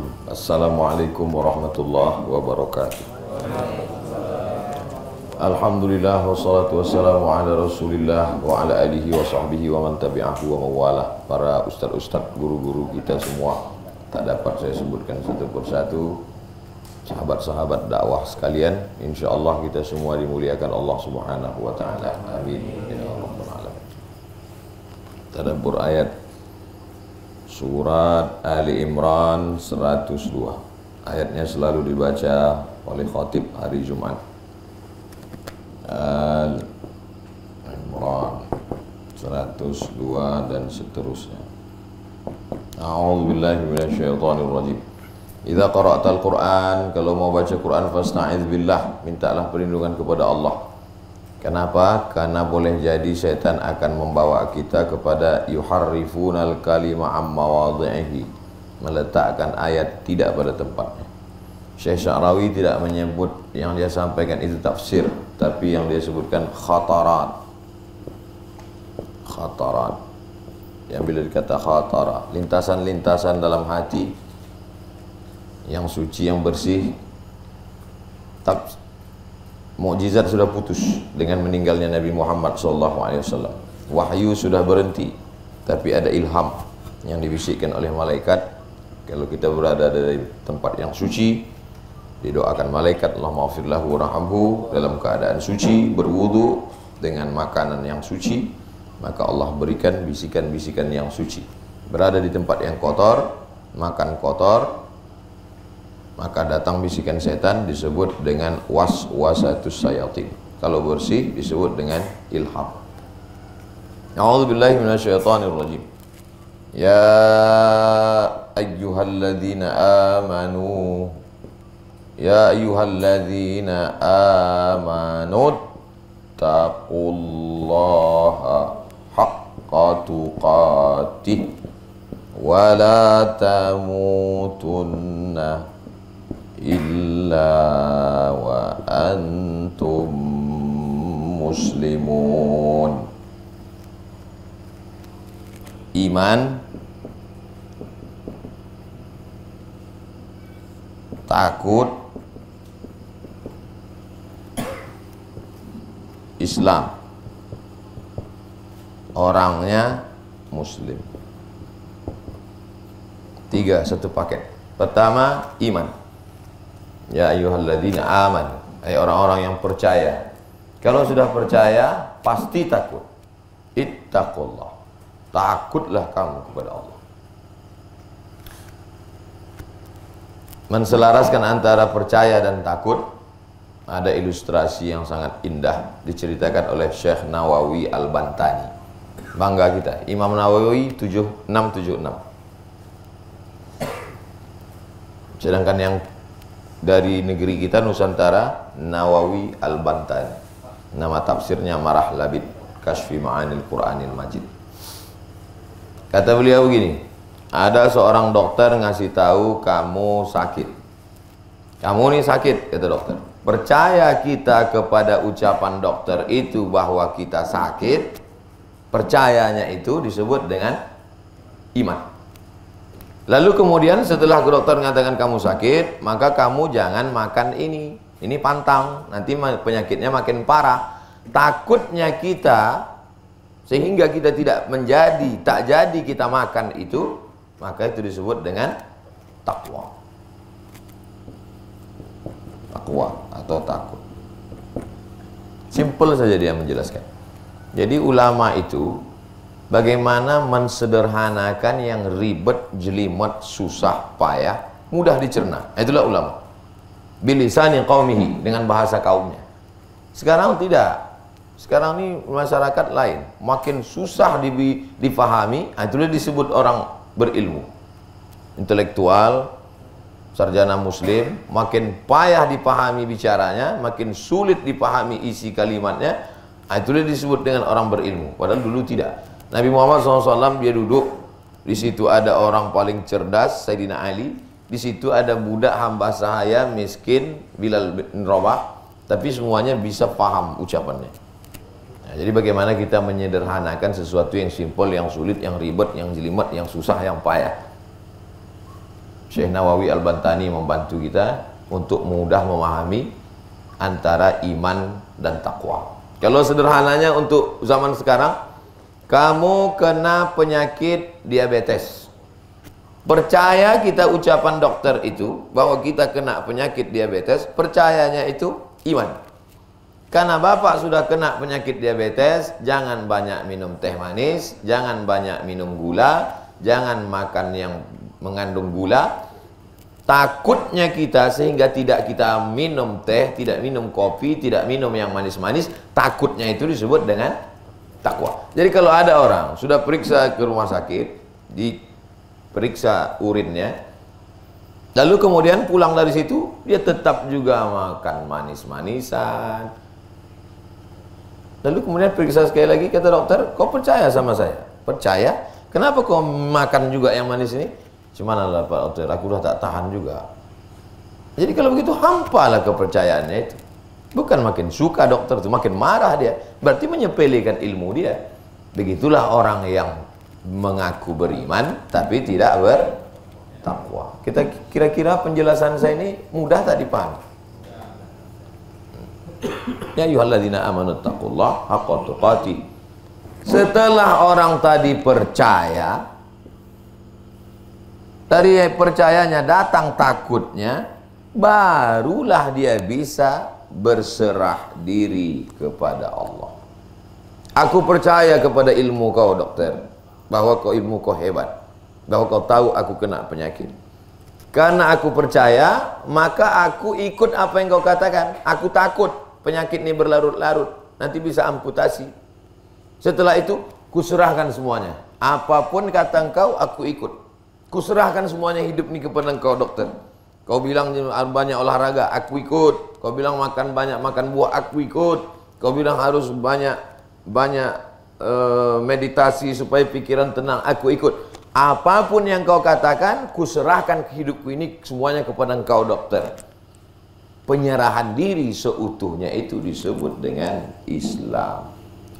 Bismillahirrahmanirrahim. Assalamualaikum warahmatullahi wabarakatuh. Alhamdulillah wassalatu wassalamu ala rasulillah wa ala alihi wa sahbihi wa man tabi'ahu wa mawalah Para ustaz-ustaz, guru-guru kita semua Tak dapat saya sebutkan satu persatu Sahabat-sahabat dakwah sekalian InsyaAllah kita semua dimuliakan Allah subhanahu wa ta'ala Amin Ya Rabbal Alamin Tadabbur ayat Surat Ali Imran 102 Ayatnya selalu dibaca oleh khatib hari Jumat. Al Imran 102 dan seterusnya. A'udzu billahi minasyaitonir rajim Idza qara'tal Qur'an kalau mau baca Quran fasta'iz billah. Mintalah perlindungan kepada Allah Kenapa? Karena boleh jadi setan akan membawa kita kepada yuharrifunal kalima amma wadhihi meletakkan ayat tidak pada tempatnya. Syekh Syarawi tidak menyebut yang dia sampaikan itu tafsir, tapi yang dia sebutkan khatarat. Khatarat. Yang bila dikata khatara, lintasan-lintasan dalam hati yang suci, yang bersih, tak mukjizat sudah putus dengan meninggalnya Nabi Muhammad SAW. Wahyu sudah berhenti, tapi ada ilham yang dibisikkan oleh malaikat. Kalau kita berada di tempat yang suci, didoakan malaikat Allah maafirlahu warhamhu dalam keadaan suci, berwudu dengan makanan yang suci, maka Allah berikan bisikan-bisikan yang suci. Berada di tempat yang kotor, makan kotor, maka datang bisikan setan disebut dengan was-wasatus sayatin. Kalau bersih disebut dengan ilham. A'udzubillahi minasyaitonir rajim. Ya ayyuhalladzina amanu Ya ayyuhalladzina amanu taqullaha haqqa tuqatih wa la tamutunna illa wa antum muslimun iman takut Islam orangnya muslim. Tiga satu paket. Pertama iman Ya ayyuhalladzina aman. Hai orang-orang yang percaya. Kalau sudah percaya Pasti takut. Ittaqullah. Takutlah kamu kepada Allah. Menselaraskan antara percaya dan takut Ada ilustrasi yang sangat indah Diceritakan oleh Syekh Nawawi Al-Bantani. Bangga kita. Imam Nawawi 7676 Sedangkan yang dari negeri kita Nusantara Nawawi Al-Bantan. Nama tafsirnya Marah Labid Kashfi Ma'anil Quranil Majid. Kata beliau begini ada seorang dokter ngasih tahu kamu sakit. Kamu nih sakit kata dokter. Percaya kita kepada ucapan dokter itu bahwa kita sakit percayanya itu disebut dengan iman Lalu kemudian setelah dokter mengatakan kamu sakit, maka kamu jangan makan ini. Ini pantang, nanti penyakitnya makin parah. Takutnya kita sehingga kita tidak menjadi, tak jadi kita makan itu, maka itu disebut dengan takwa. Takwa atau takut. Simple saja dia menjelaskan. Jadi ulama itu Bagaimana mensederhanakan yang ribet, jelimet, susah, payah, mudah dicerna. Itulah ulama. Bilisani qaumihi dengan bahasa kaumnya. Sekarang tidak. Sekarang ini masyarakat lain, makin susah difahami, ah, itulah disebut orang berilmu. Intelektual, sarjana muslim, makin payah dipahami bicaranya, makin sulit dipahami isi kalimatnya, ah, itulah disebut dengan orang berilmu. Padahal dulu tidak. Nabi Muhammad SAW dia duduk. Di situ ada orang paling cerdas Sayyidina Ali. Di situ ada budak hamba sahaya miskin Bilal bin Rabah. Tapi semuanya bisa paham ucapannya. Nah, jadi bagaimana kita menyederhanakan sesuatu yang simpel yang sulit yang ribet yang jelimet yang susah yang payah? Syekh Nawawi Al-Bantani membantu kita untuk mudah memahami antara iman dan takwa. Kalau sederhananya untuk zaman sekarang, kamu kena penyakit diabetes. Percaya kita ucapan dokter itu bahwa kita kena penyakit diabetes, percayanya itu iman. Karena bapak sudah kena penyakit diabetes, jangan banyak minum teh manis, jangan banyak minum gula, jangan makan yang mengandung gula takutnya kita sehingga tidak kita minum teh tidak minum kopi tidak minum yang manis-manis takutnya itu disebut dengan takwa. Jadi kalau ada orang sudah periksa ke rumah sakit diperiksa urinnya lalu kemudian pulang dari situ dia tetap juga makan manis-manisan. Lalu kemudian periksa sekali lagi kata dokter kau percaya sama saya? Percaya. Kenapa kau makan juga yang manis ini? Cuman lah Pak Otter, aku dah tak tahan juga. Jadi kalau begitu hampalah kepercayaannya itu. Bukan makin suka dokter itu, makin marah dia. Berarti menyepelekan ilmu dia. Begitulah orang yang mengaku beriman tapi tidak bertakwa. Kita kira-kira penjelasan saya ini mudah tak dipahami? Ya ayyuhalladzina amanu taqullaha haqqa. Setelah orang tadi percaya, dari percayanya datang takutnya, barulah dia bisa berserah diri kepada Allah. Aku percaya kepada ilmu kau dokter, bahwa kau ilmu kau hebat, bahwa kau tahu aku kena penyakit. Karena aku percaya, maka aku ikut apa yang kau katakan. Aku takut penyakit ini berlarut-larut, nanti bisa amputasi. Setelah itu, kuserahkan semuanya. Apa pun kata engkau, aku ikut. Kuserahkan semuanya hidup ini kepada engkau dokter. Kau bilang banyak olahraga, aku ikut. Kau bilang makan banyak makan buah, aku ikut. Kau bilang harus banyak banyak uh, meditasi supaya pikiran tenang, aku ikut. Apa pun yang kau katakan, kuserahkan hidupku ini semuanya kepada engkau dokter. Penyerahan diri seutuhnya itu disebut dengan Islam.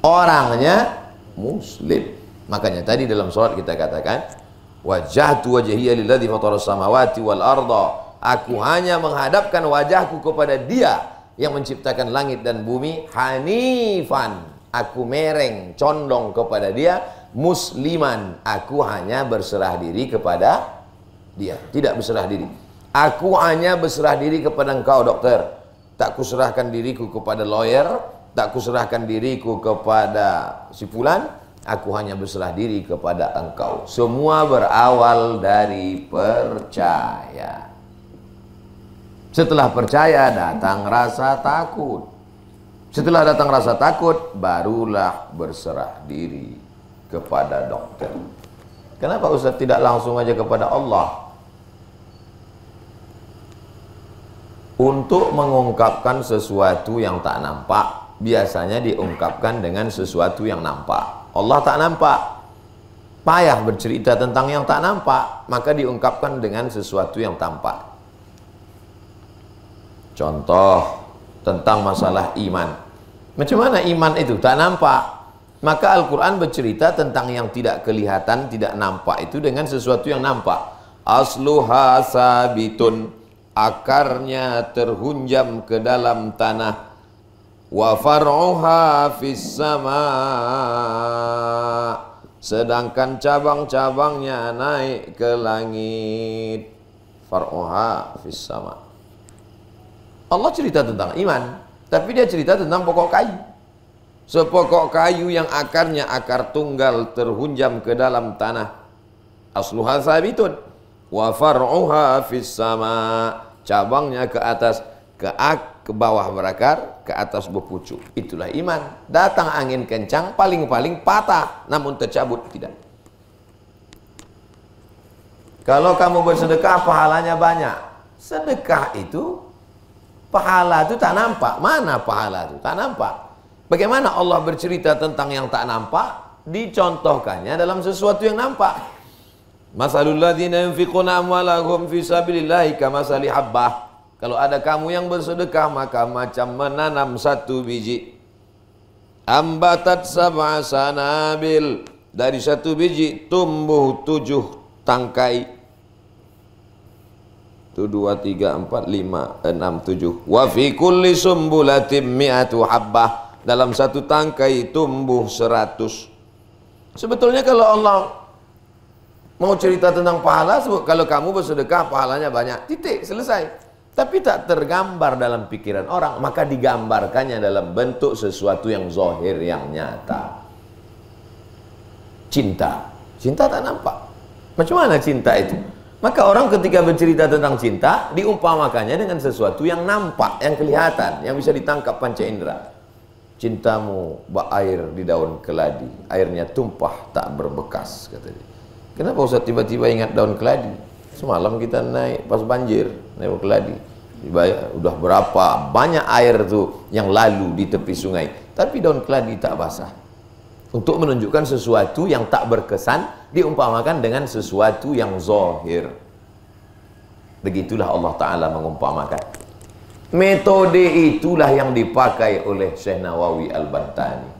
Orangnya Muslim. Makanya tadi dalam sholat kita katakan, Wajahtu wajhiya lilladzi fatara samawati wal arda. Aku hanya menghadapkan wajahku kepada Dia yang menciptakan langit dan bumi hanifan. Aku mereng, condong kepada Dia, musliman. Aku hanya berserah diri kepada Dia, tidak berserah diri. Aku hanya berserah diri kepada engkau dokter. Tak kuserahkan diriku kepada lawyer, tak kuserahkan diriku kepada si fulan, Aku hanya berserah diri kepada engkau. Semua berawal dari percaya. Setelah percaya datang rasa takut. Setelah datang rasa takut, barulah berserah diri kepada dokter. Kenapa Ustaz tidak langsung aja kepada Allah? Untuk mengungkapkan sesuatu yang tak nampak, biasanya diungkapkan dengan sesuatu yang nampak. Allah tak nampak payah bercerita tentang yang tak nampak maka diungkapkan dengan sesuatu yang tampak contoh tentang masalah iman. Macam mana iman itu? Tak nampak. Maka Al-Quran bercerita tentang yang tidak kelihatan, tidak nampak itu dengan sesuatu yang nampak. Asluha sabitun, akarnya terhunjam ke dalam tanah. Wa far'uha fis sama. Sedangkan cabang-cabangnya naik ke langit. Far'uha fis sama Allah cerita tentang iman tapi dia cerita tentang pokok kayu sepokok kayu yang akarnya akar tunggal terhunjam ke dalam tanah asluha sabitun wa far'uha fis sama cabangnya ke atas ke ak, ke bawah berakar, ke atas berpucuk. Itulah iman. Datang angin kencang, paling-paling patah, namun tercabut tidak. Kalau kamu bersedekah, pahalanya banyak. Sedekah itu, pahala itu tak nampak. Mana pahala itu? Tak nampak. Bagaimana Allah bercerita tentang yang tak nampak? Dicontohkannya dalam sesuatu yang nampak. Masalul ladzina yunfiquna amwalahum fi sabilillahi kamasali habbah kalau ada kamu yang bersedekah maka macam menanam satu biji. Ambatat sab'a sanabil. Dari satu biji tumbuh tujuh tangkai. Satu, dua, tiga, empat, lima, enam, tujuh. Wa fi kulli sumbulatim mi'atu habbah. Dalam satu tangkai tumbuh seratus. Sebetulnya kalau Allah mau cerita tentang pahala, kalau kamu bersedekah pahalanya banyak. Titik, selesai. Tapi tak tergambar dalam pikiran orang, maka digambarkannya dalam bentuk sesuatu yang zohir, yang nyata. Cinta. Cinta tak nampak. Macam mana cinta itu? Maka orang ketika bercerita tentang cinta diumpamakannya dengan sesuatu yang nampak, yang kelihatan, yang bisa ditangkap panca indera. Cintamu bak air di daun keladi, airnya tumpah tak berbekas kata dia. Kenapa Ustaz tiba-tiba ingat daun keladi? Semalam kita naik pas banjir, naik keladi. Udah berapa banyak air tu yang lalu di tepi sungai, tapi daun keladi tak basah untuk menunjukkan sesuatu yang tak berkesan diumpamakan dengan sesuatu yang zahir. Begitulah Allah Ta'ala mengumpamakan. Metode itulah yang dipakai oleh Syekh Nawawi Al-Bantani.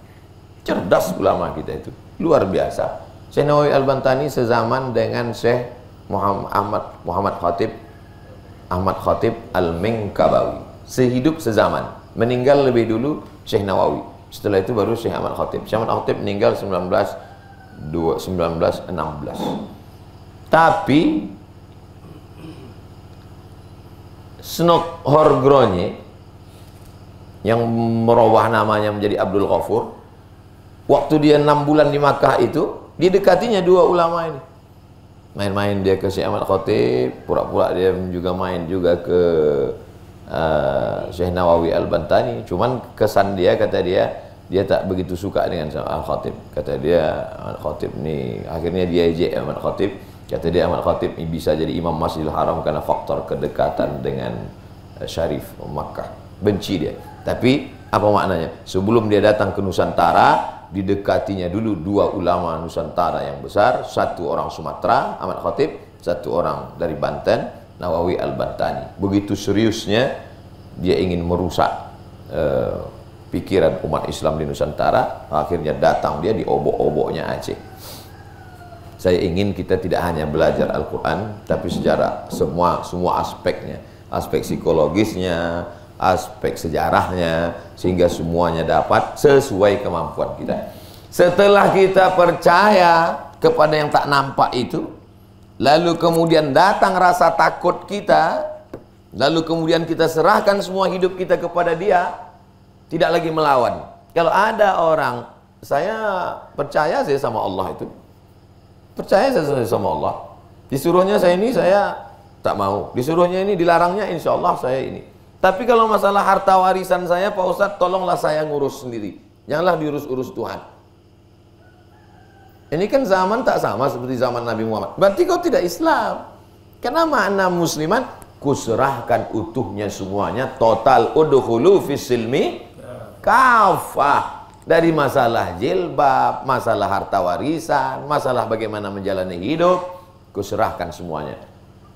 Cerdas ulama kita itu. Luar biasa. Syekh Nawawi Al-Bantani sezaman dengan Syekh Muhammad Ahmad Muhammad Khatib Ahmad Khatib Al-Minkabawi. Sehidup sezaman. Meninggal lebih dulu Syekh Nawawi setelah itu baru Syekh Ahmad Khatib. Syekh Ahmad Khatib meninggal 19 1916. Tapi Snok Horgronye yang merubah namanya menjadi Abdul Ghafur waktu dia enam bulan di Makkah itu didekatinya dua ulama ini main-main dia ke Syekh Ahmad Khatib pura-pura dia juga main juga ke uh, Syekh Nawawi Al-Bantani. Cuman kesan dia kata dia dia tak begitu suka dengan Al-Khatib. Kata dia Al-Khatib ni akhirnya dia ejek Ahmad Khatib. Kata dia Ahmad Khatib ni bisa jadi imam Masjidil Haram karena faktor kedekatan dengan uh, Syarif Makkah. Benci dia. Tapi apa maknanya? Sebelum dia datang ke Nusantara didekatinya dulu dua ulama Nusantara yang besar. Satu orang Sumatera Ahmad Khatib. Satu orang dari Banten Nawawi Al-Bantani. Begitu seriusnya dia ingin merusak uh, pikiran umat Islam di Nusantara, akhirnya datang dia di obok-oboknya Aceh. Saya ingin kita tidak hanya belajar Al-Quran, tapi sejarah semua semua aspeknya, aspek psikologisnya, aspek sejarahnya, sehingga semuanya dapat sesuai kemampuan kita. Setelah kita percaya kepada yang tak nampak itu, lalu kemudian datang rasa takut kita, lalu kemudian kita serahkan semua hidup kita kepada dia, tidak lagi melawan. Kalau ada orang, saya percaya saya sama Allah itu, percaya saya sama Allah, disuruhnya saya ini saya tak mau, disuruhnya ini dilarangnya insya Allah saya ini. Tapi kalau masalah harta warisan saya, Pak Ustadz, tolonglah saya ngurus sendiri. Janganlah diurus-urus Tuhan. Ini kan zaman tak sama seperti zaman Nabi Muhammad. Berarti kau tidak Islam. Karena makna musliman kuserahkan utuhnya semuanya total udhulu fisilmi kafah dari masalah jilbab, masalah harta warisan, masalah bagaimana menjalani hidup, kuserahkan semuanya.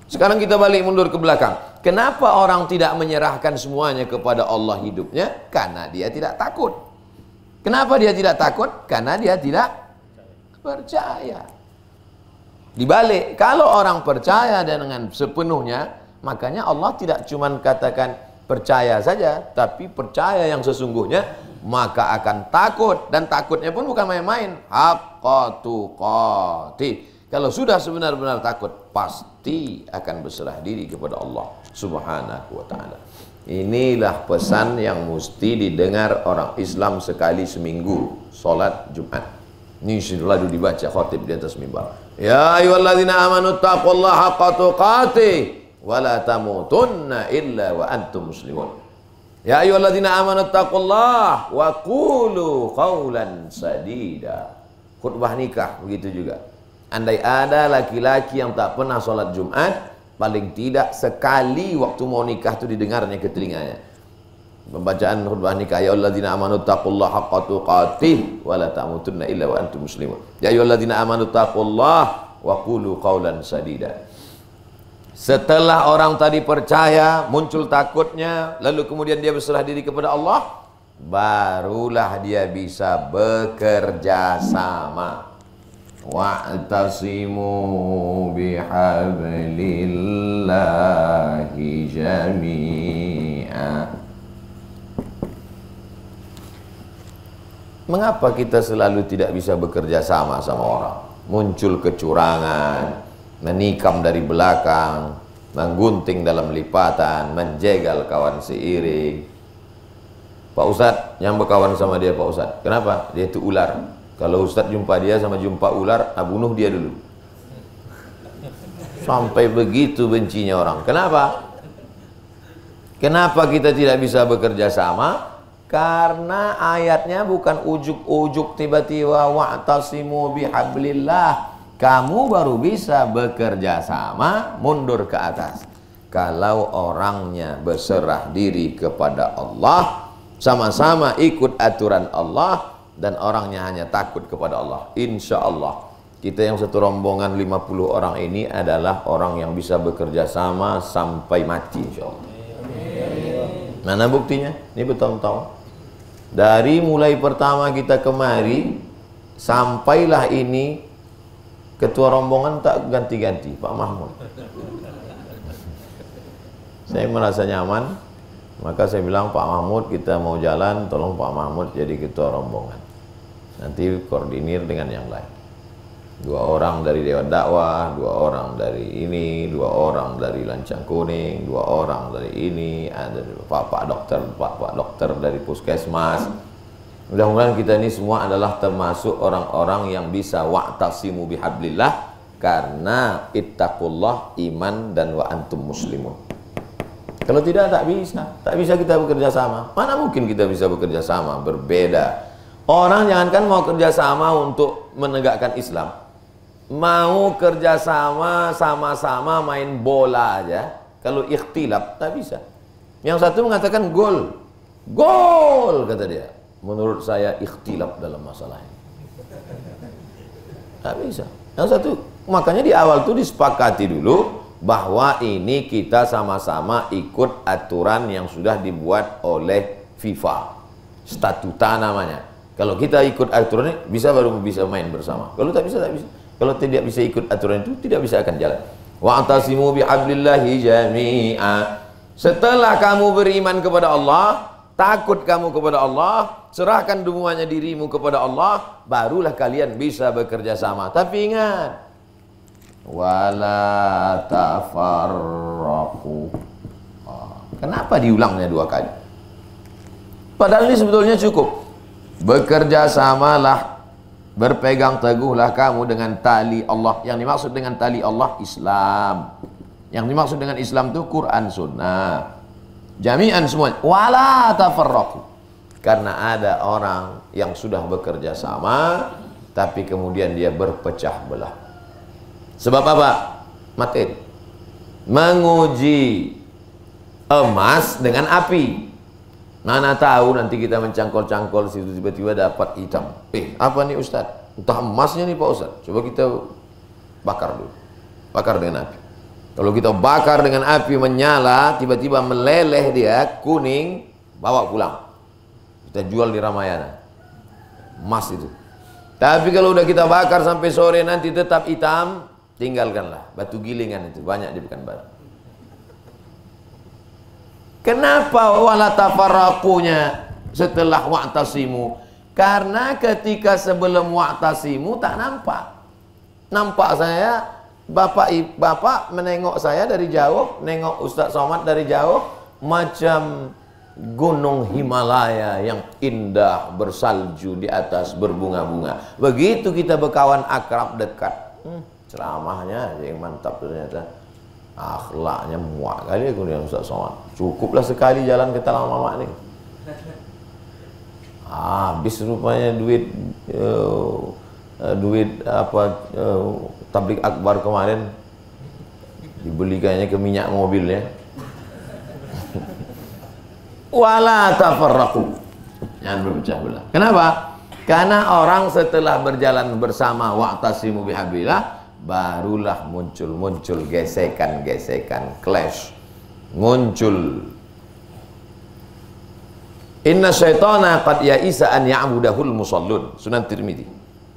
Sekarang kita balik mundur ke belakang. Kenapa orang tidak menyerahkan semuanya kepada Allah hidupnya? Karena dia tidak takut. Kenapa dia tidak takut? Karena dia tidak percaya. Dibalik, kalau orang percaya dengan sepenuhnya, makanya Allah tidak cuma katakan percaya saja, tapi percaya yang sesungguhnya, maka akan takut. Dan takutnya pun bukan main-main. Haqqatuqati. Kalau sudah sebenar-benar takut, pasti akan berserah diri kepada Allah subhanahu wa ta'ala. Inilah pesan yang mesti didengar orang Islam sekali seminggu, solat Jumat. Ini selalu dibaca khatib di atas mimbar. Ya ayyuhalladzina amanu taqullaha haqqa tuqatih wa la tamutunna illa wa antum muslimun. Ya ayyuhalladzina amanu taqullaha wa qulu qawlan sadida. Khutbah nikah begitu juga. Andai ada laki-laki yang tak pernah solat Jumat, paling tidak sekali waktu mau nikah itu didengarnya ke telinganya pembacaan khutbah nikah ya alladzina amanu taqullaha haqqa tuqatih wa la tamutunna illa wa antum muslimun. Ya ayyuhalladzina amanu taqullaha wa qulu qawlan sadida. Setelah orang tadi percaya muncul takutnya lalu kemudian dia berserah diri kepada Allah barulah dia bisa bekerja sama. Wa'tasimu bihablillahi jami'a Mengapa kita selalu tidak bisa bekerja sama sama orang? Muncul kecurangan, menikam dari belakang, menggunting dalam lipatan, menjegal kawan seiring. Pak Ustadz yang berkawan sama dia Pak Ustadz. Kenapa? Dia itu ular. Kalau Ustadz jumpa dia sama jumpa ular, ah, bunuh dia dulu. Sampai begitu bencinya orang. Kenapa? Kenapa kita tidak bisa bekerja sama? Karena ayatnya bukan ujuk-ujuk tiba-tiba wa'tasimu bihablillah. Kamu baru bisa bekerja sama mundur ke atas. Kalau orangnya berserah diri kepada Allah, sama-sama ikut aturan Allah dan orangnya hanya takut kepada Allah. Insya Allah kita yang satu rombongan 50 orang ini adalah orang yang bisa bekerja sama sampai mati insya Allah. Mana buktinya? Ini bertahun-tahun. Dari mulai pertama kita kemari sampailah ini ketua rombongan tak ganti-ganti Pak Mahmud. Saya merasa nyaman, maka saya bilang Pak Mahmud kita mau jalan, tolong Pak Mahmud jadi ketua rombongan. Nanti koordinir dengan yang lain. Dua orang dari Dewan Dakwah, dua orang dari ini, dua orang dari Lancang Kuning, dua orang dari ini, ada Pak Pak dokter, Pak Pak dokter dari Puskesmas. Mudah-mudahan kita ini semua adalah termasuk orang-orang yang bisa wa'tasimu bihablillah karena ittaqullah iman dan wa antum muslimun. Kalau tidak tak bisa, tak bisa kita bekerja sama. Mana mungkin kita bisa bekerja sama, berbeda. Orang jangankan mau kerja sama untuk menegakkan Islam, mau kerja sama sama-sama main bola aja kalau ikhtilaf tak bisa. Yang satu mengatakan gol. Gol kata dia. Menurut saya ikhtilaf dalam masalah ini. Tak bisa. Yang satu makanya di awal itu disepakati dulu bahwa ini kita sama-sama ikut aturan yang sudah dibuat oleh FIFA. Statuta namanya. Kalau kita ikut aturan ini bisa baru bisa main bersama. Kalau tak bisa tak bisa kalau tidak bisa ikut aturan itu tidak bisa akan jalan. Wa atasimu bihablillahi jami'a. Setelah kamu beriman kepada Allah, takut kamu kepada Allah, serahkan semuanya dirimu kepada Allah, barulah kalian bisa bekerja sama. Tapi ingat, wala tafarraqu. Kenapa diulangnya dua kali? Padahal ini sebetulnya cukup. Bekerja samalah Berpegang teguhlah kamu dengan tali Allah. Yang dimaksud dengan tali Allah Islam. Yang dimaksud dengan Islam itu Quran Sunnah. Jami'an semua. Wala tafarraqu. Karena ada orang yang sudah bekerja sama tapi kemudian dia berpecah belah. Sebab apa? Materi. Menguji emas dengan api. Nana tahu nanti kita mencangkol-cangkol situ tiba-tiba dapat hitam. Eh, apa nih Ustaz? Entah emasnya nih Pak Ustaz. Coba kita bakar dulu. Bakar dengan api. Kalau kita bakar dengan api menyala, tiba-tiba meleleh dia, kuning, bawa pulang. Kita jual di Ramayana. Emas itu. Tapi kalau udah kita bakar sampai sore nanti tetap hitam, tinggalkanlah. Batu gilingan itu banyak di Pekanbaru. Kenapa wala tafarraqunya setelah wa'tasimu? Karena ketika sebelum wa'tasimu tak nampak. Nampak saya bapak bapak menengok saya dari jauh, nengok Ustaz Somad dari jauh macam gunung Himalaya yang indah bersalju di atas berbunga-bunga. Begitu kita berkawan akrab dekat. Hmm, ceramahnya yang mantap ternyata akhlaknya muak kali aku yang Ustaz Somad. Cukuplah sekali jalan ke talang mamak ni. Habis rupanya duit uh, duit apa uh, tablik akbar kemarin dibelikannya ke minyak mobilnya wala tafarraqu. Jangan berpecah belah. Kenapa? Karena orang setelah berjalan bersama wa'tasimu bihabillah barulah muncul-muncul gesekan-gesekan clash muncul Inna syaitana qad ya'isa an ya'budahul musallun Sunan Tirmidzi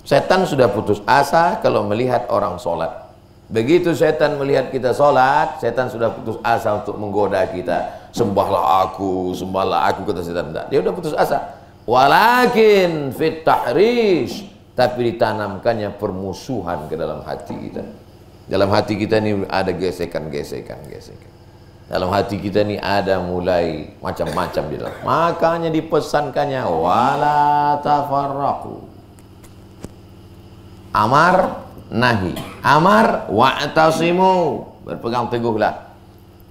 Setan sudah putus asa kalau melihat orang sholat. Begitu setan melihat kita sholat, setan sudah putus asa untuk menggoda kita. Sembahlah aku, sembahlah aku, kata setan. Tidak. Dia sudah putus asa. Walakin fit tahrish. Tapi ditanamkannya permusuhan ke dalam hati kita. Dalam hati kita ini ada gesekan, gesekan. Dalam hati kita ini ada mulai macam-macam di dalam. Makanya dipesankannya wala tafarraqu amar nahi amar wa'tasimu berpegang teguhlah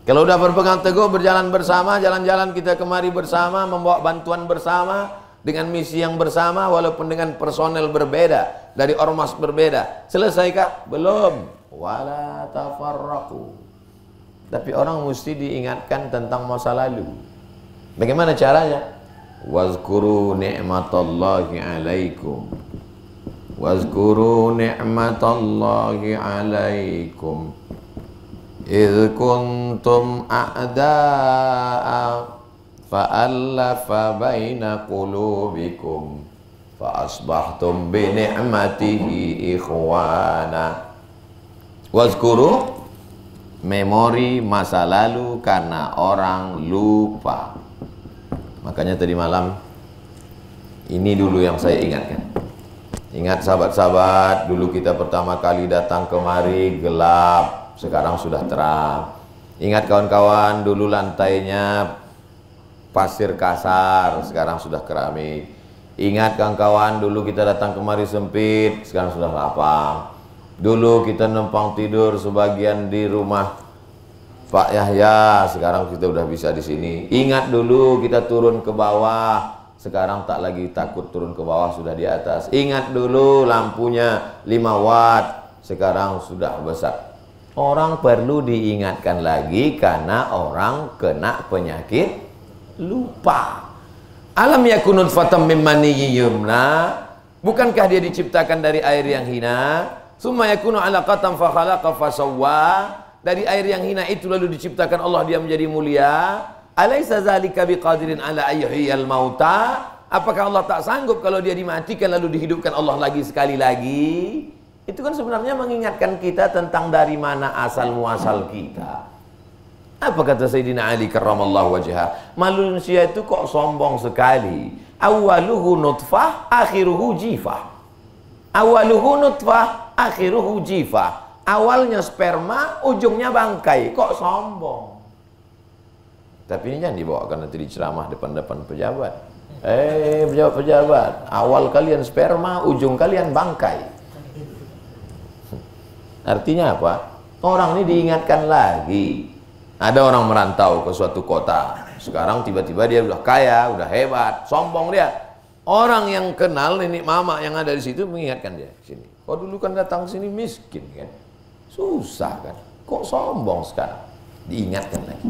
kalau udah berpegang teguh berjalan bersama jalan-jalan kita kemari bersama membawa bantuan bersama dengan misi yang bersama walaupun dengan personel berbeda dari ormas berbeda selesaikah belum wala tafarraqu tapi orang mesti diingatkan tentang masa lalu bagaimana caranya wazkuru ni'matallahi alaikum واذكروا نعمة الله عليكم إذ كنتم أعداء فألف بين قلوبكم فأصبحتم بنعمته إخوانا واذكروا memori masa lalu karena orang lupa makanya tadi malam ini dulu yang saya ingatkan Ingat sahabat-sahabat, dulu kita pertama kali datang kemari gelap, sekarang sudah terang. Ingat kawan-kawan, dulu lantainya pasir kasar, sekarang sudah keramik. Ingat kawan-kawan, dulu kita datang kemari sempit, sekarang sudah lapang. Dulu kita numpang tidur sebagian di rumah Pak Yahya, sekarang kita udah bisa di sini. Ingat dulu kita turun ke bawah, sekarang tak lagi takut turun ke bawah sudah di atas. Ingat dulu lampunya 5 watt, sekarang sudah besar. Orang perlu diingatkan lagi karena orang kena penyakit lupa. Alam yakunut fatam mimani yumna. Bukankah dia diciptakan dari air yang hina? Summa yakunu alaqatan fa khalaqa fasawwa. Dari air yang hina itu lalu diciptakan Allah dia menjadi mulia. Alaysa zalika biqadirin ala ayyuhiyal mauta? Apakah Allah tak sanggup kalau dia dimatikan lalu dihidupkan Allah lagi sekali lagi? Itu kan sebenarnya mengingatkan kita tentang dari mana asal muasal kita. Apa kata Sayyidina Ali karramallahu wajhah? Manusia itu kok sombong sekali. Awaluhu nutfah, akhiruhu jifah. Awaluhu nutfah, akhiruhu jifah. Awalnya sperma, ujungnya bangkai. Kok sombong? Tapi ini jangan dibawakan nanti diceramah depan-depan pejabat. Eh, pejabat-pejabat, awal kalian sperma, ujung kalian bangkai. Artinya apa? Orang ini diingatkan lagi. Ada orang merantau ke suatu kota. Sekarang tiba-tiba dia udah kaya, udah hebat, sombong dia. Orang yang kenal nenek mama yang ada di situ mengingatkan dia sini. Kau dulu kan datang sini miskin kan, susah kan. Kok sombong sekarang? Diingatkan lagi.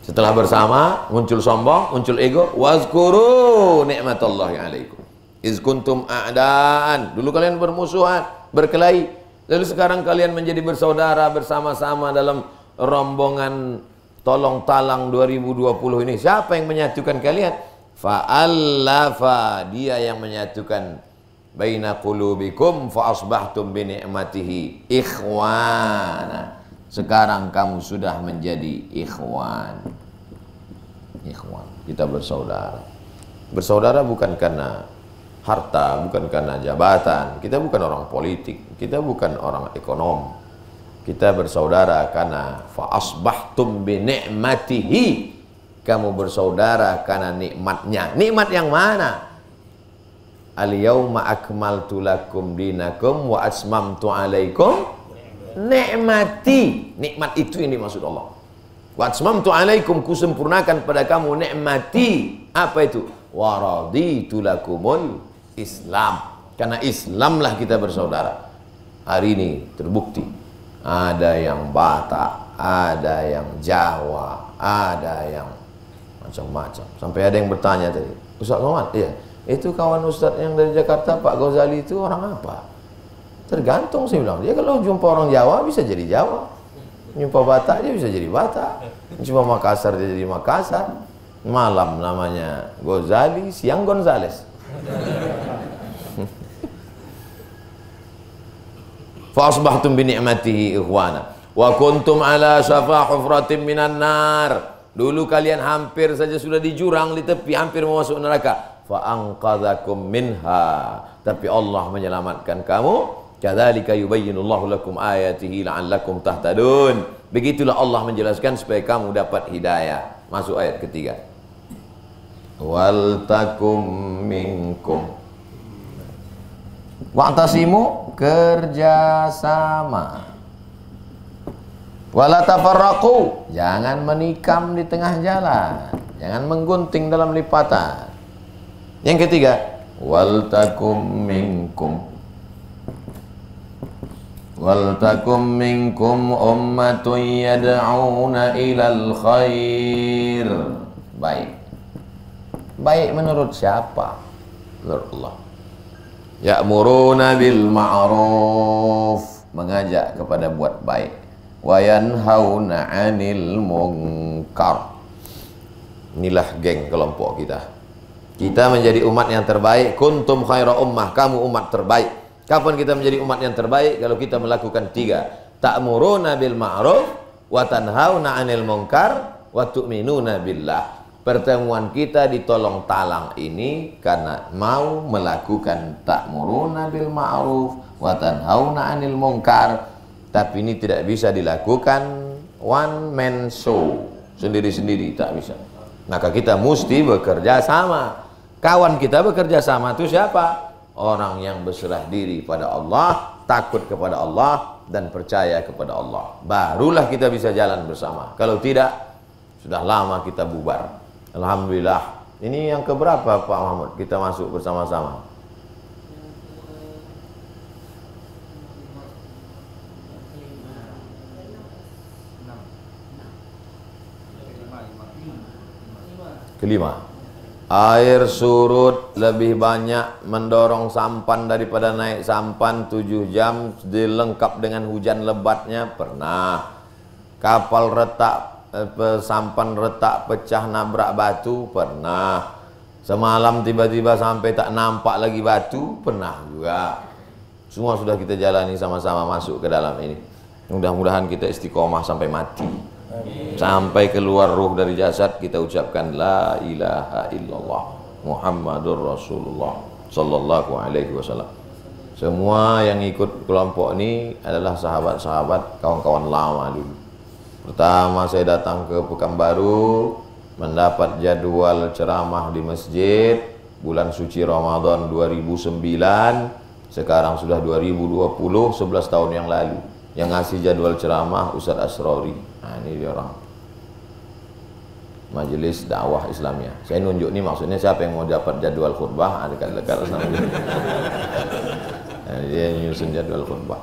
Setelah bersama, muncul sombong, muncul ego. Wazkuru ni'matallahi alaikum. Iz kuntum a'daan. Dulu kalian bermusuhan, berkelahi. Lalu sekarang kalian menjadi bersaudara bersama-sama dalam rombongan tolong talang 2020 ini. Siapa yang menyatukan kalian? Fa'allafa. Dia yang menyatukan baina qulubikum fa asbahtum bi ni'matihi ikhwana. Sekarang kamu sudah menjadi ikhwan. Ikhwan, kita bersaudara. Bersaudara bukan karena harta, bukan karena jabatan. Kita bukan orang politik, kita bukan orang ekonom. Kita bersaudara karena fa asbahtum bi ni'matihi. Kamu bersaudara karena nikmatnya. Nikmat yang mana? Al yauma akmaltu lakum dinakum wa asmamtu alaikum nikmati nikmat itu ini maksud Allah. Wa atmamtu alaikum kusempurnakan pada kamu nikmati apa itu? Wa raditu lakumul Islam. Karena Islamlah kita bersaudara. Hari ini terbukti ada yang Batak ada yang Jawa ada yang macam-macam sampai ada yang bertanya tadi Ustaz Somad iya itu kawan Ustaz yang dari Jakarta Pak Ghazali itu orang apa Tergantung saya bilang. Dia kalau jumpa orang Jawa bisa jadi Jawa. Jumpa Batak dia bisa jadi Batak. Jumpa Makassar dia jadi Makassar. Malam namanya Gozali, siang Gonzales. Fa asbahtum bi ni'matihi ikhwana wa kuntum ala syafa hufratin minan nar dulu kalian hampir saja sudah di jurang di tepi hampir mau masuk neraka fa anqadhakum minha tapi Allah menyelamatkan kamu Kadzalika yubayyinullahu lakum ayatihi la'allakum tahtadun. Begitulah Allah menjelaskan supaya kamu dapat hidayah. Masuk ayat ketiga. Wal takum minkum. Wa'tasimu kerjasama. Walatafarraku, jangan menikam di tengah jalan, jangan menggunting dalam lipatan. Yang ketiga, waltakum minkum Waltakum minkum ummatun yad'una ilal khair. Baik. Baik menurut siapa? Menurut Allah ya'muruna bil ma'ruf. Mengajak kepada buat baik. Wa yanhauna 'anil munkar. Inilah geng kelompok kita. Kita menjadi umat yang terbaik. Kuntum khaira ummah. Kamu umat terbaik. Kapan kita menjadi umat yang terbaik? Kalau kita melakukan tiga. Ta'muruna bil ma'ruf wa tanhauna 'anil munkar wa tu'minuna billah. Pertemuan kita ditolong talang ini karena mau melakukan ta'muruna bil ma'ruf wa tanhauna 'anil munkar. Tapi ini tidak bisa dilakukan one man show. Sendiri-sendiri tak bisa. Maka kita mesti bekerja sama. Kawan kita bekerja sama itu siapa? orang yang berserah diri pada Allah, takut kepada Allah dan percaya kepada Allah. Barulah kita bisa jalan bersama. Kalau tidak, sudah lama kita bubar. Alhamdulillah. Ini yang keberapa Pak Muhammad kita masuk bersama-sama? Kelima air surut lebih banyak mendorong sampan daripada naik sampan 7 jam dilengkap dengan hujan lebatnya pernah kapal retak sampan retak pecah nabrak batu pernah semalam tiba-tiba sampai tak nampak lagi batu pernah juga semua sudah kita jalani sama-sama masuk ke dalam ini mudah-mudahan kita istiqomah sampai mati Sampai keluar ruh dari jasad kita ucapkan la ilaha illallah Muhammadur Rasulullah sallallahu alaihi wasallam. Semua yang ikut kelompok ini adalah sahabat-sahabat kawan-kawan lama dulu. Pertama saya datang ke Pekanbaru mendapat jadwal ceramah di masjid bulan suci Ramadan 2009 sekarang sudah 2020 11 tahun yang lalu. Yang ngasih jadwal ceramah Ustaz Asrori. Nah ini dia orang. Majelis dakwah Islamia saya nunjuk nih maksudnya siapa yang mau dapat jadwal khutbah? Ada dekat-dekat sama dia. Nah, dia nyusun jadwal khutbah.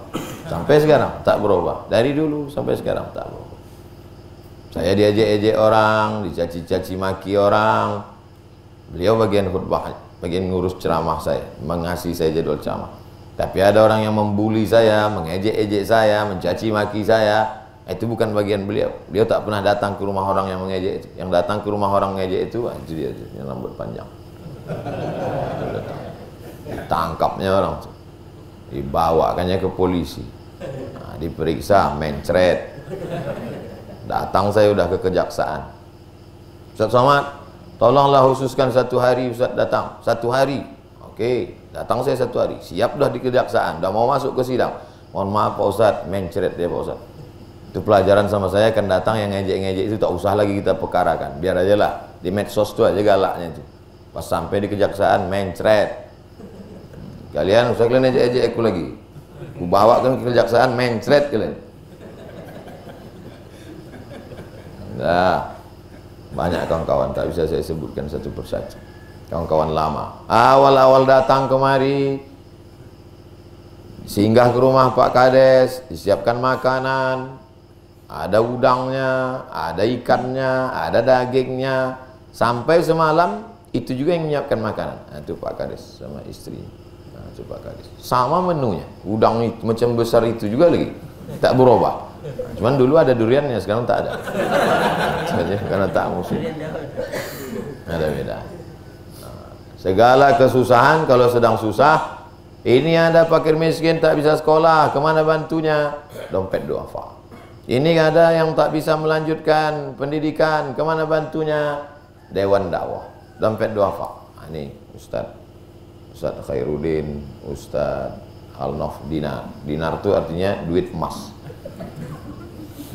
Sampai sekarang tak berubah. Dari dulu sampai sekarang tak berubah saya diajak-ajak orang dicaci-caci maki orang beliau bagian khutbah bagian ngurus ceramah saya mengasih saya jadwal ceramah tapi ada orang yang membuli saya, mengejek-ejek saya, mencaci maki saya. Itu bukan bagian beliau. Beliau tak pernah datang ke rumah orang yang mengejek itu. Yang datang ke rumah orang mengejek itu, ah, itu dia yang rambut panjang. Tangkapnya orang itu. Dibawakannya ke polisi. Nah, diperiksa, mencret. Datang saya udah ke kejaksaan. Ustaz Somad, tolonglah khususkan satu hari Ustaz datang. Satu hari. Oke. Datang saya satu hari, siap dah di kejaksaan, dah mau masuk ke sidang. Mohon maaf Pak Ustaz, mencret dia Pak Ustaz. Itu pelajaran sama saya akan datang yang ngejek-ngejek itu tak usah lagi kita perkarakan. Biar aja lah, di medsos tu aja galaknya itu. Pas sampai di kejaksaan, mencret. Kalian usah kalian ngejek-ngejek aku lagi. Ku bawa ke kejaksaan, mencret kalian. Nah, banyak kawan-kawan tak bisa saya sebutkan satu persatu. Kawan-kawan lama. Awal-awal datang kemari singgah ke rumah Pak Kades disiapkan makanan ada udangnya ada ikannya ada dagingnya. Sampai semalam itu juga yang menyiapkan makanan. Nah, itu Pak Kades sama istri. Nah, itu Pak Kades. Sama menunya. Udang itu, macam besar itu juga lagi. Tak berubah cuman dulu ada duriannya sekarang tak ada saja karena tak musim ada beda Segala kesusahan kalau sedang susah Ini ada fakir miskin tak bisa sekolah, ke mana bantunya? Dompet duafa. Ini ada yang tak bisa melanjutkan pendidikan, ke mana bantunya? Dewan dakwah. Dompet duafa. Nah, ini Ustaz Ustaz Khairuddin, Ustaz Alnof Dinar. Dinar itu artinya duit emas.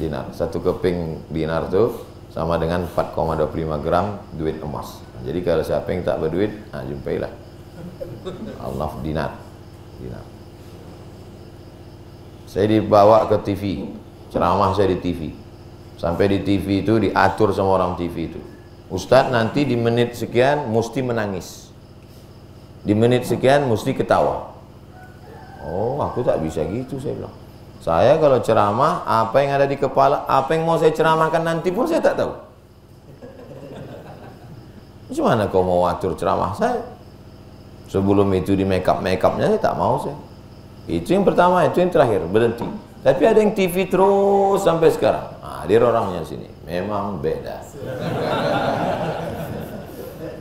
Dinar. Satu keping dinar itu sama dengan 4,25 gram duit emas. Jadi kalau siapa yang tak berduit, nah jumpailah. Alnof Dinar dinar. Saya dibawa ke TV, ceramah saya di TV. Sampai di TV itu diatur sama orang TV itu. Ustadz nanti di menit sekian mesti menangis. Di menit sekian mesti ketawa. Oh, aku tak bisa gitu saya bilang. Saya kalau ceramah, apa yang ada di kepala, apa yang mau saya ceramahkan nanti pun saya tak tahu. Gimana kau mau atur ceramah saya? Sebelum itu di make up make upnya saya tak mau saya. Itu yang pertama, itu yang terakhir berhenti. Tapi ada yang TV terus sampai sekarang. Dia orangnya sini. Memang beda.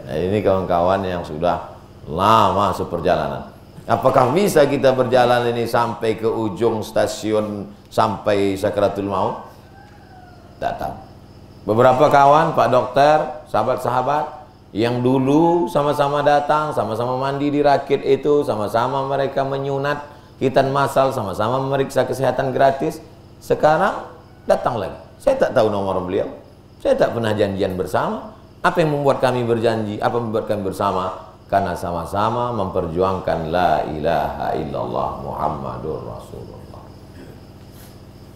nah, ini kawan-kawan yang sudah lama seperjalanan. Apakah bisa kita berjalan ini sampai ke ujung stasiun sampai sakratul maut? Tahu. Beberapa kawan, Pak Dokter, sahabat-sahabat, yang dulu sama-sama datang, sama-sama mandi di rakit itu, sama-sama mereka menyunat hitan masal, sama-sama memeriksa kesehatan gratis. Sekarang datang lagi. Saya tak tahu nomor beliau. Saya tak pernah janjian bersama. Apa yang membuat kami berjanji? Apa yang membuat kami bersama? Karena sama-sama memperjuangkan la ilaha illallah Muhammadur Rasulullah.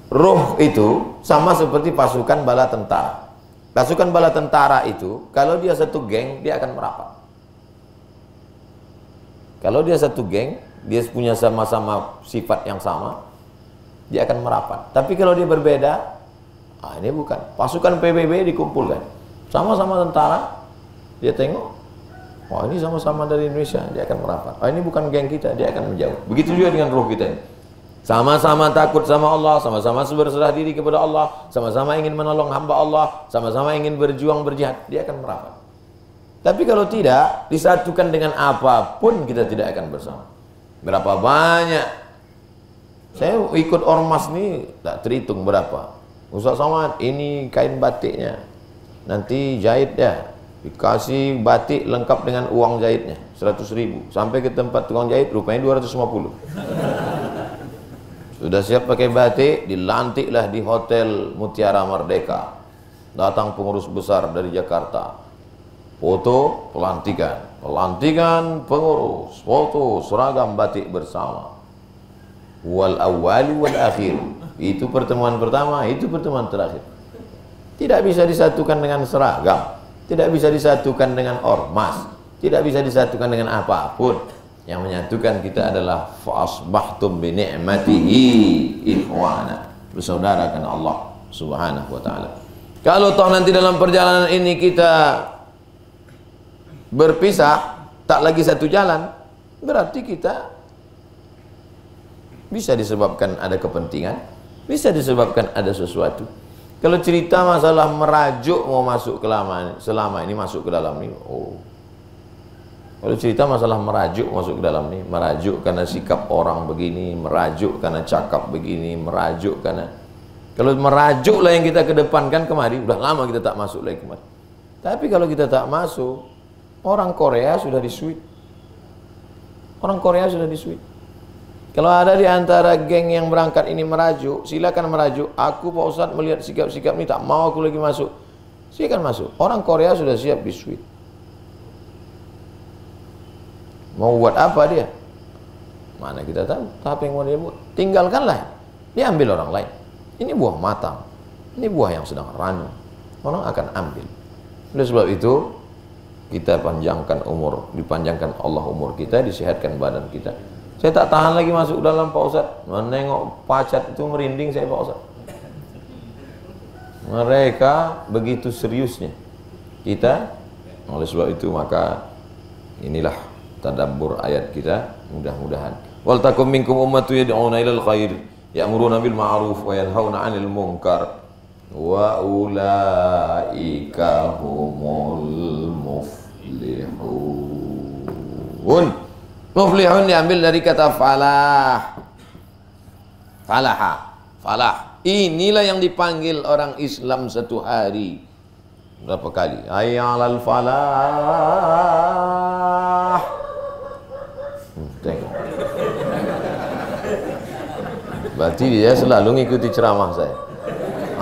Ruh itu sama seperti pasukan bala tentara. Pasukan bala tentara itu, kalau dia satu geng, dia akan merapat. Kalau dia satu geng, dia punya sama-sama sifat yang sama, dia akan merapat. Tapi kalau dia berbeda, ah ini bukan. Pasukan PBB dikumpulkan. Sama-sama tentara, dia tengok, wah ini sama-sama dari Indonesia, dia akan merapat. Ah ini bukan geng kita, dia akan menjauh. Begitu juga dengan roh kita ini. Sama-sama takut sama Allah, sama-sama berserah diri kepada Allah, sama-sama ingin menolong hamba Allah, sama-sama ingin berjuang berjihad, dia akan merapat. Tapi kalau tidak, disatukan dengan apa pun kita tidak akan bersama. Berapa banyak? Saya ikut ormas ini tak terhitung berapa. Ustaz Somad, ini kain batiknya. Nanti jahit ya. Dikasih batik lengkap dengan uang jahitnya. 100 ribu. Sampai ke tempat tukang jahit, rupanya 250. Sudah siap pakai batik, dilantiklah di Hotel Mutiara Merdeka. Datang pengurus besar dari Jakarta. Foto pelantikan, pelantikan pengurus, foto seragam batik bersama. Wal awal wal akhir. Itu pertemuan pertama, itu pertemuan terakhir. Tidak bisa disatukan dengan seragam, tidak bisa disatukan dengan ormas, tidak bisa disatukan dengan apa pun. Yang menyatukan kita adalah fasbahtum bi ni'matihi ikhwana. Bersaudara karena Allah Subhanahu wa taala. Kalau toh nanti dalam perjalanan ini kita berpisah tak lagi satu jalan berarti kita bisa disebabkan ada kepentingan bisa disebabkan ada sesuatu kalau cerita masalah merajuk mau masuk ke lama selama ini masuk ke dalam ini oh kalau cerita masalah merajuk masuk ke dalam ini, merajuk karena sikap orang begini, merajuk karena cakap begini, merajuk karena kalau merajuk lah yang kita kedepankan kemari, udah lama kita tak masuk lagi kemari. Tapi kalau kita tak masuk, orang Korea sudah disuit. Orang Korea sudah disuit. Kalau ada di antara geng yang berangkat ini merajuk, silakan merajuk. Aku Pak Ustadz melihat sikap-sikap ini tak mau aku lagi masuk. Silakan masuk. Orang Korea sudah siap disuit. Mau buat apa dia? Mana kita tahu. Tapi yang mau dia buat. Tinggalkanlah. Dia ambil orang lain. Ini buah matang. Ini buah yang sedang ranu. Orang akan ambil. Oleh sebab itu, kita panjangkan umur. Dipanjangkan Allah umur kita, disehatkan badan kita. Saya tak tahan lagi masuk dalam Pak Ustaz. Menengok pacat itu merinding saya Pak Ustaz. Mereka begitu seriusnya. Kita, oleh sebab itu maka inilah tadabbur ayat kita mudah-mudahan wal takum minkum ummatu yad'una ilal khair ya'muruna bil ma'ruf wa yanhauna 'anil munkar wa ulaika humul muflihun Muflihun diambil dari kata falah. Falaha. Falah. Inilah yang dipanggil orang Islam satu hari. Berapa kali? Ayyalal falah. Hmm, tengok. Berarti dia selalu mengikuti ceramah saya.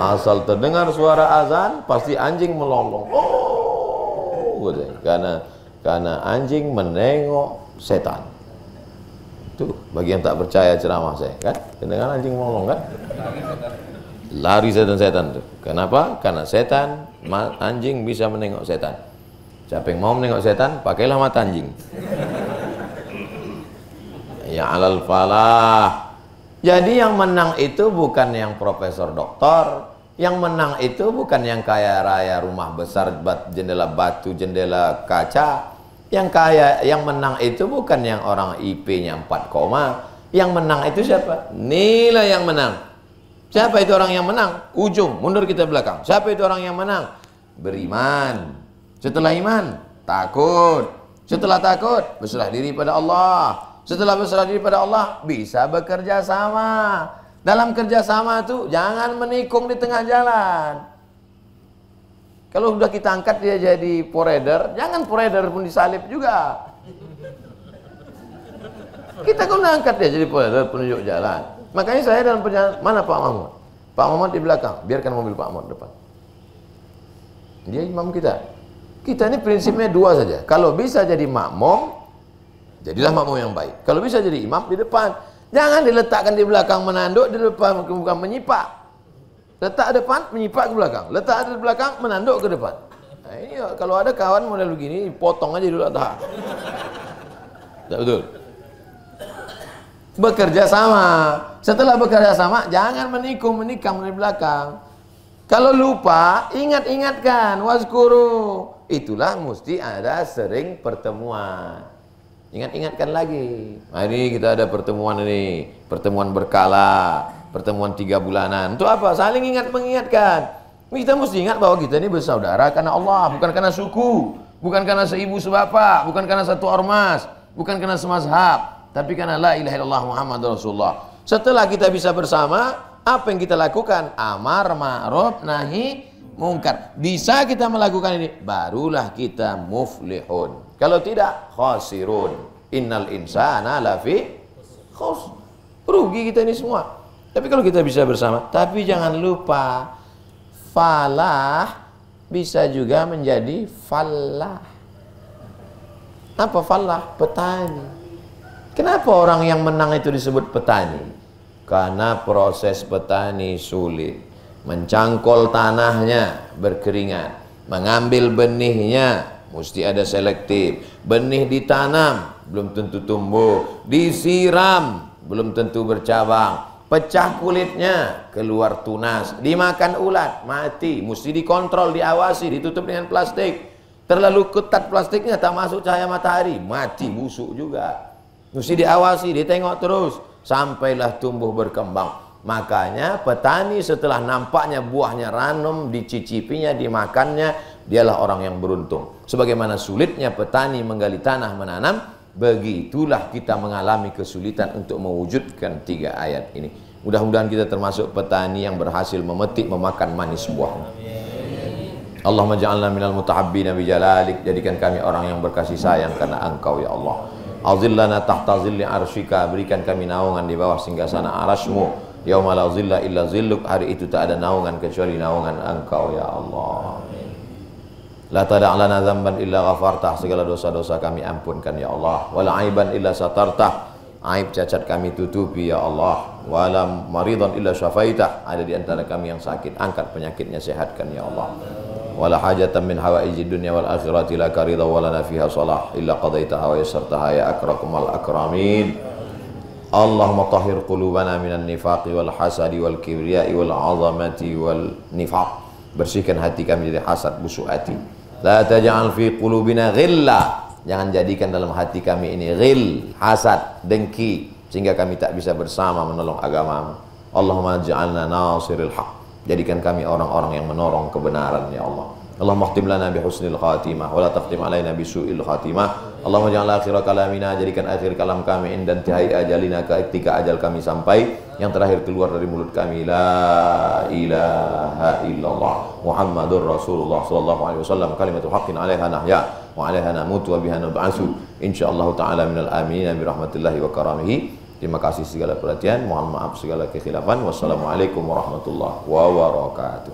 Asal terdengar suara azan, pasti anjing melolong. Oh, karena karena anjing menengok setan. Itu bagi yang tak percaya ceramah saya, kan? Kedengaran anjing melolong kan? Lari setan-setan tuh. Kenapa? Karena setan, anjing bisa menengok setan. Siapa yang mau menengok setan, pakailah mata anjing. Ya alal falah. Jadi yang menang itu bukan yang profesor doktor, yang menang itu bukan yang kaya raya rumah besar jendela batu, jendela kaca. Yang kaya, yang menang itu bukan yang orang IP-nya 4 koma. Yang menang itu siapa? Nilai yang menang. Siapa itu orang yang menang? Ujung, mundur kita belakang. Siapa itu orang yang menang? Beriman. Setelah iman, takut. Setelah takut, berserah diri pada Allah. Setelah berserah diri pada Allah, bisa bekerja sama. Dalam kerja sama itu jangan menikung di tengah jalan. Kalau sudah kita angkat dia jadi poreder, jangan poreder pun disalib juga. Kita kena angkat dia jadi poreder penunjuk jalan. Makanya saya dalam perjalanan, mana Pak Mahmud? Pak Mahmud di belakang, biarkan mobil Pak Mahmud depan. Dia imam kita. Kita ini prinsipnya dua saja. Kalau bisa jadi makmum, jadilah makmum yang baik. Kalau bisa jadi imam di depan. Jangan diletakkan di belakang menanduk, di depan bukan menyipak. Letak depan, menyipak ke belakang. Letak di belakang, menanduk ke depan. Nah, ini kalau ada kawan model begini, potong aja dulu tak. Tak betul bekerja sama. Setelah bekerja sama, jangan menikung, menikam dari belakang. Kalau lupa, ingat-ingatkan, waskuru. Itulah mesti ada sering pertemuan. Ingat-ingatkan lagi. Hari kita ada pertemuan ini, pertemuan berkala, pertemuan tiga bulanan. Untuk apa? Saling ingat mengingatkan. Kita mesti ingat bahwa kita ini bersaudara karena Allah, bukan karena suku, bukan karena seibu sebapak, bukan karena satu ormas, bukan karena semazhab, tapi karena la ilaha illallah Muhammad Rasulullah. Setelah kita bisa bersama, apa yang kita lakukan? Amar ma'ruf nahi mungkar. Bisa kita melakukan ini, barulah kita muflihun. Kalau tidak, khasirun. Innal insana lafi khus. Rugi kita ini semua. Tapi kalau kita bisa bersama, tapi jangan lupa falah bisa juga menjadi falah. Apa falah? Petani. Kenapa orang yang menang itu disebut petani? Karena proses petani sulit. Mencangkol tanahnya berkeringat. Mengambil benihnya mesti ada selektif. Benih ditanam belum tentu tumbuh. Disiram belum tentu bercabang. Pecah kulitnya, keluar tunas. Dimakan ulat, mati. Mesti dikontrol, diawasi, ditutup dengan plastik. Terlalu ketat plastiknya, tak masuk cahaya matahari. Mati, busuk juga. Mesti diawasi, ditengok terus sampailah tumbuh berkembang. Makanya petani setelah nampaknya buahnya ranum, dicicipinya, dimakannya, dialah orang yang beruntung. Sebagaimana sulitnya petani menggali tanah menanam, begitulah kita mengalami kesulitan untuk mewujudkan tiga ayat ini. Mudah-mudahan kita termasuk petani yang berhasil memetik memakan manis buah. Allahumma ja'alna minal mutahabbina bijalalik. Jadikan kami orang yang berkasih sayang karena Engkau ya Allah. Azillana tahta zilli arsyika Berikan kami naungan di bawah singgasana arasmu Yauma la zilla illa zilluk Hari itu tak ada naungan kecuali naungan engkau ya Allah La tada' lana zamban illa ghafartah. Segala dosa-dosa kami ampunkan ya Allah. Wala aiban illa satartah. Aib cacat kami tutupi ya Allah. Wala maridhan illa syafaitah. Ada di antara kami yang sakit Angkat penyakitnya sehatkan ya Allah. Wala hajatan min hawaiji dunya wal akhirati la karida wala nafiha salah. Illa qadaitaha wa yassartaha ya akramal akramin. Allahumma tahhir qulubana minan nifaqi wal hasadi wal kibriyai wal azamati wal nifaq. Bersihkan hati kami dari hasad busuk hati la taj'al fi qulubina ghilla. Jangan jadikan dalam hati kami ini ghil hasad dengki sehingga kami tak bisa bersama menolong agamamu. Allahumma ja'alna nasiril haq. Jadikan kami orang-orang yang menolong kebenaran ya Allah. Allahumma khtim lana bi husnil khatimah wa la taqtim alaina bi su'il khatimah Allahumma ja'al akhir kalamina jadikan akhir kalam kami indan tihai ajalina ketika ajal kami sampai yang terakhir keluar dari mulut kami la ilaha illallah Muhammadur Rasulullah sallallahu alaihi wasallam kalimatu haqqin 'alaiha nahya wa 'alaiha namutu wa biha nub'atsu insyaallah taala minal amin bi rahmatillahi wa karamihi Terima kasih segala perhatian, mohon maaf segala kekhilafan. Wassalamualaikum warahmatullahi wabarakatuh.